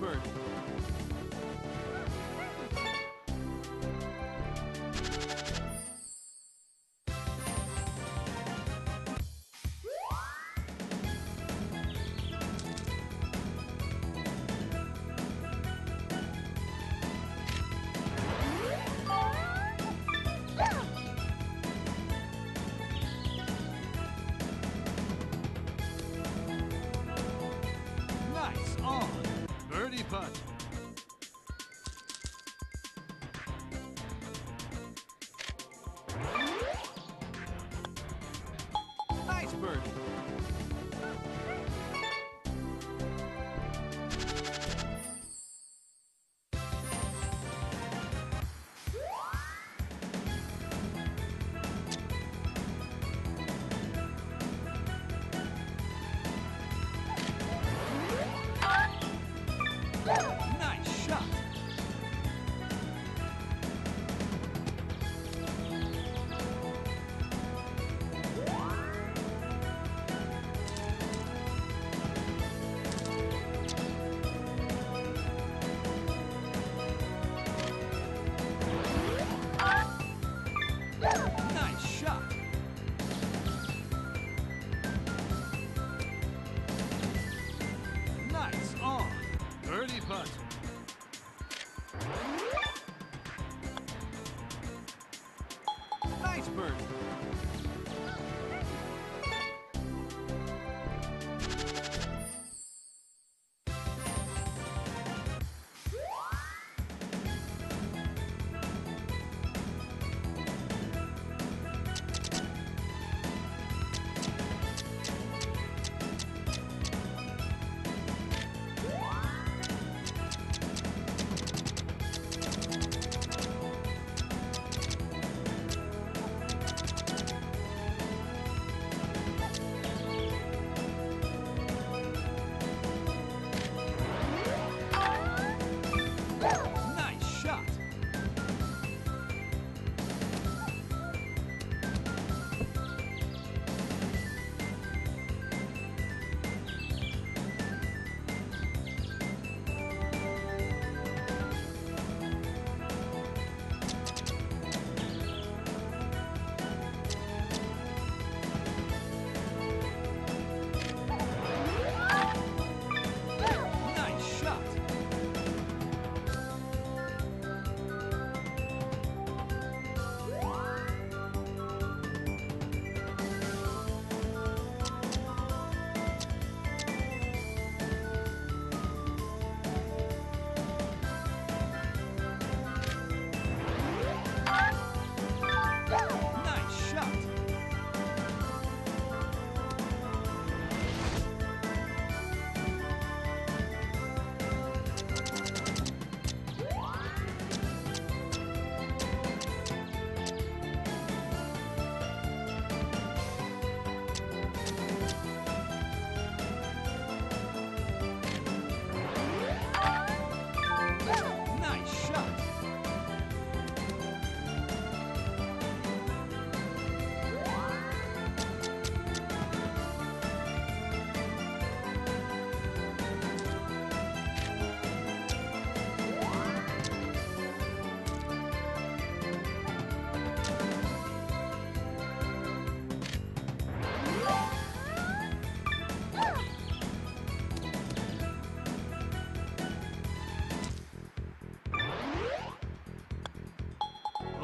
Nice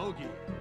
Bogey.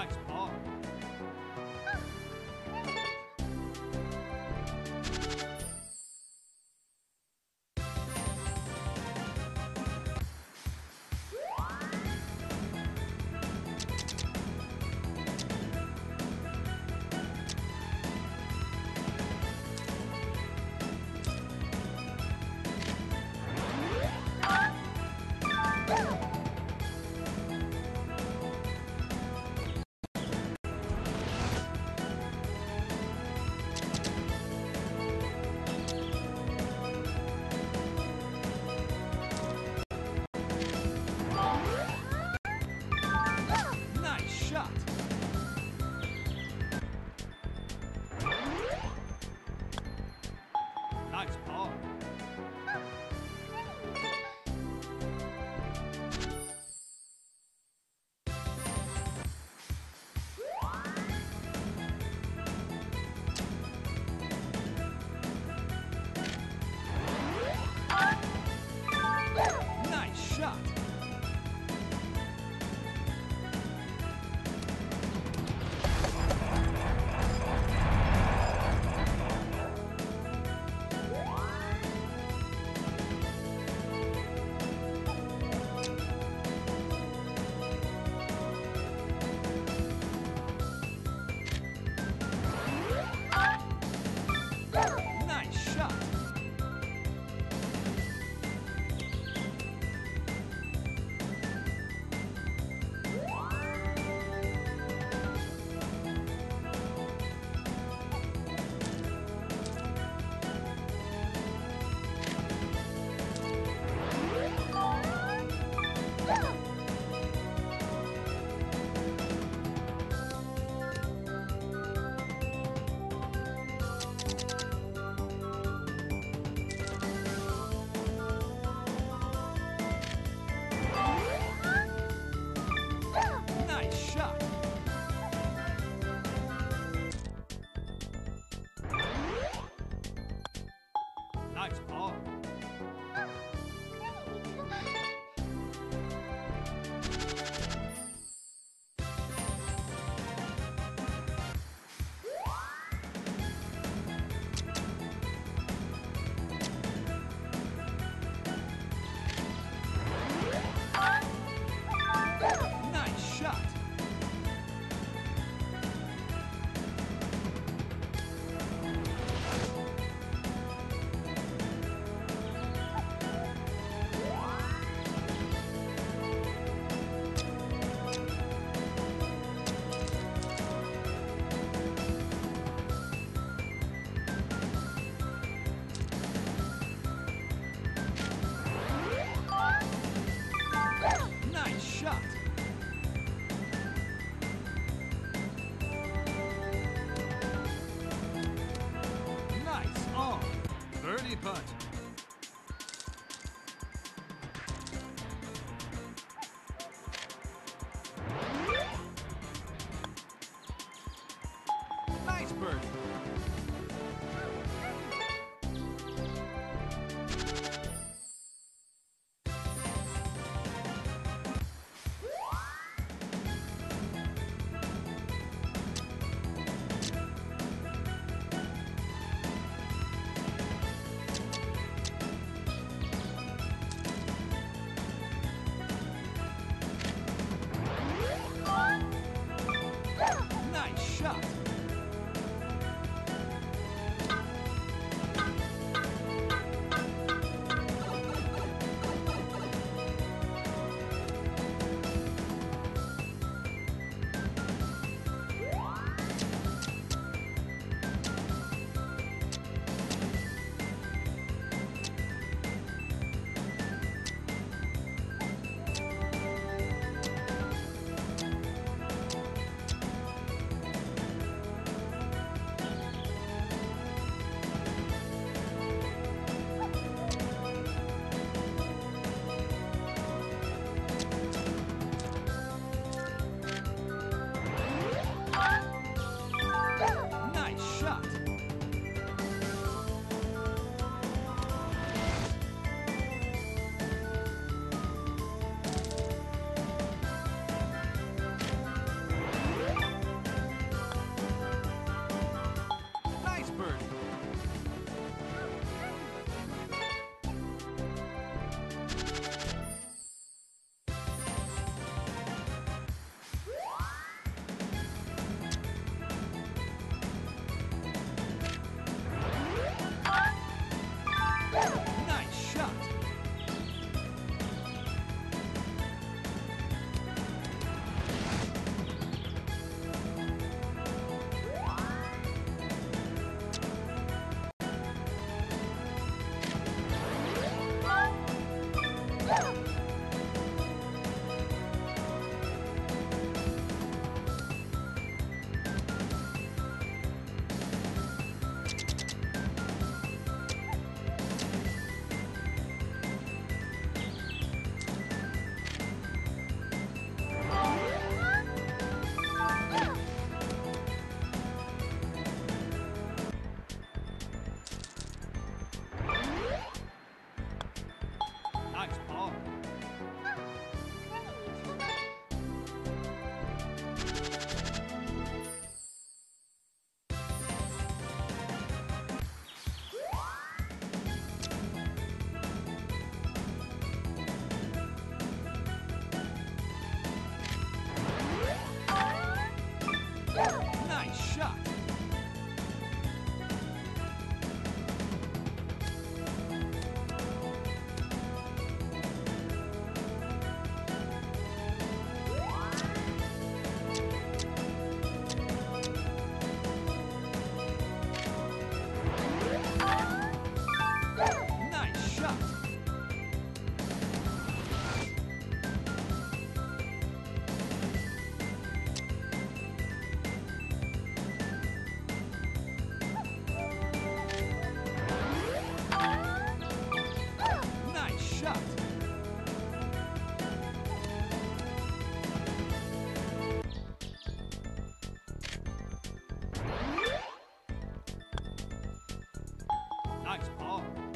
nice bar. Nice ball.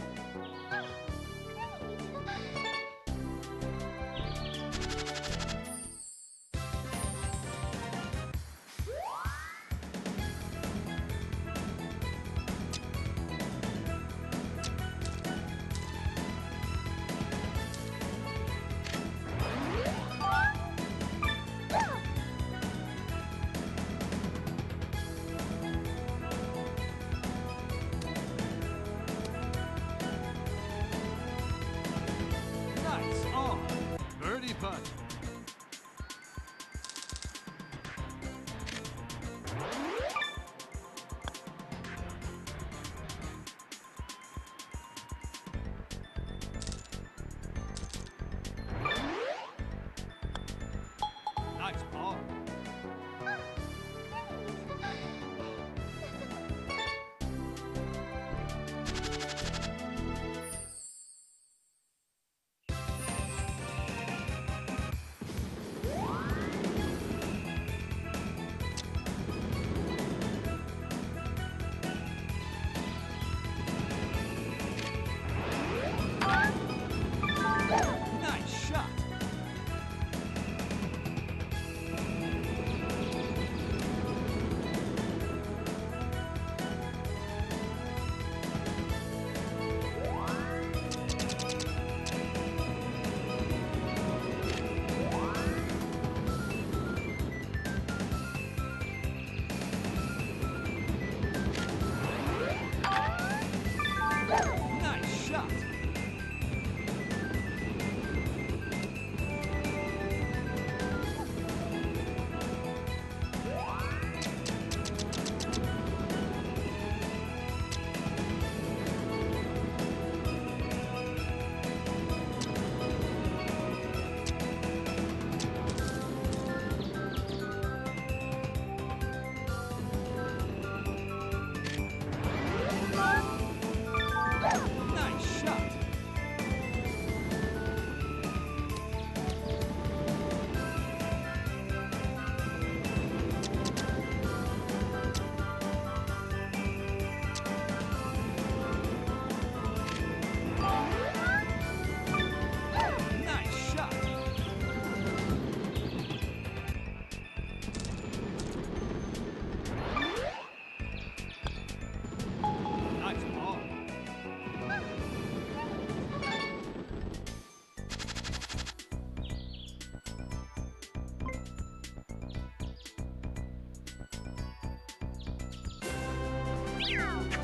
Música